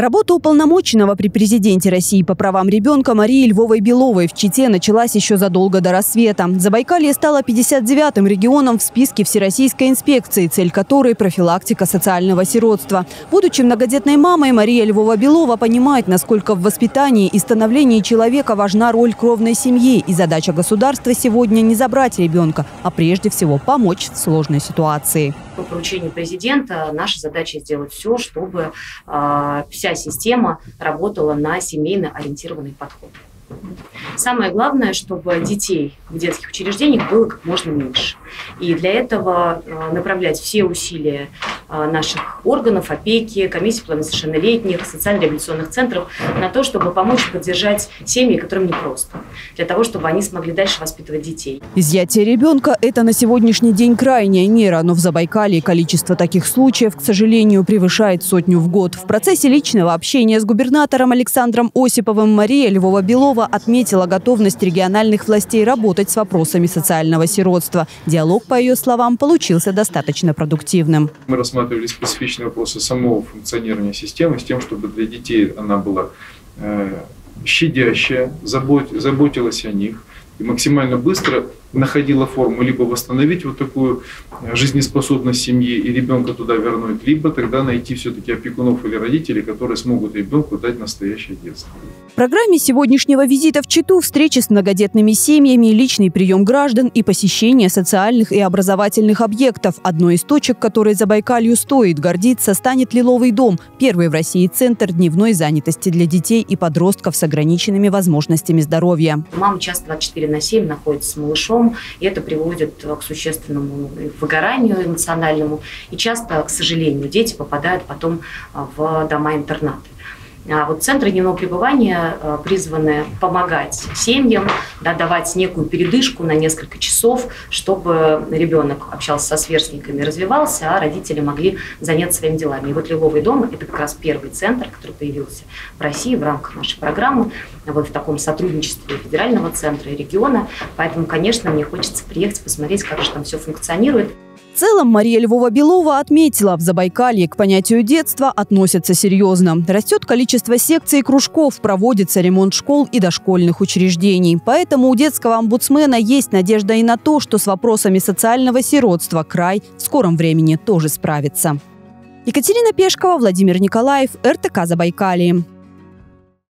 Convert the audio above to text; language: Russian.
Работа уполномоченного при президенте России по правам ребенка Марии Львовой-Беловой в Чите началась еще задолго до рассвета. Забайкалье стало 59-м регионом в списке Всероссийской инспекции, цель которой – профилактика социального сиротства. Будучи многодетной мамой, Мария Львова-Белова понимает, насколько в воспитании и становлении человека важна роль кровной семьи. И задача государства сегодня не забрать ребенка, а прежде всего помочь в сложной ситуации. По поручению президента наша задача сделать все, чтобы э, вся система работала на семейно ориентированный подход. Самое главное, чтобы детей в детских учреждениях было как можно меньше. И для этого э, направлять все усилия наших органов опеки, комиссии по несовершеннолетних, социально-реабилитационных центров на то, чтобы помочь поддержать семьи, которым непросто, для того, чтобы они смогли дальше воспитывать детей. Изъятие ребенка – это на сегодняшний день крайняя мера, но в Забайкале количество таких случаев, к сожалению, превышает сотню в год. В процессе личного общения с губернатором Александром Осиповым Мария Львова-Белова отметила готовность региональных властей работать с вопросами социального сиротства. Диалог, по ее словам, получился достаточно продуктивным. Мы рассматривали специфичные вопросы самого функционирования системы с тем, чтобы для детей она была э, щадящая, заботилась о них и максимально быстро находила форму либо восстановить вот такую э, жизнеспособность семьи и ребенка туда вернуть, либо тогда найти все-таки опекунов или родителей, которые смогут ребенку дать настоящее детство. В программе сегодняшнего визита в Читу встречи с многодетными семьями, личный прием граждан и посещение социальных и образовательных объектов. Одной из точек, которой Забайкалью стоит гордиться, станет Лиловый дом – первый в России центр дневной занятости для детей и подростков с ограниченными возможностями здоровья. Мама часто 24 на 7 находится с малышом, синдром, и это приводит к существенному выгоранию эмоциональному. И часто, к сожалению, дети попадают потом а, в дома-интернаты. А вот центры дневного пребывания а, призваны помогать семьям, да, давать некую передышку на несколько часов, чтобы ребенок общался со сверстниками, развивался, а родители могли заняться своими делами. И вот Лиловый дом – это как раз первый центр, который появился в России в рамках нашей программы, вот в таком сотрудничестве федерального центра и региона. Поэтому, конечно, мне хочется приехать, посмотреть, как же там все функционирует. Целом Мария Львова-Белова отметила, в Забайкалье к понятию детства относятся серьезно. Растет количество секций и кружков, проводится ремонт школ и дошкольных учреждений. Поэтому у детского омбудсмена есть надежда и на то, что с вопросами социального сиротства край в скором времени тоже справится. Екатерина Пешкова, Владимир Николаев, РТК Забайкалье.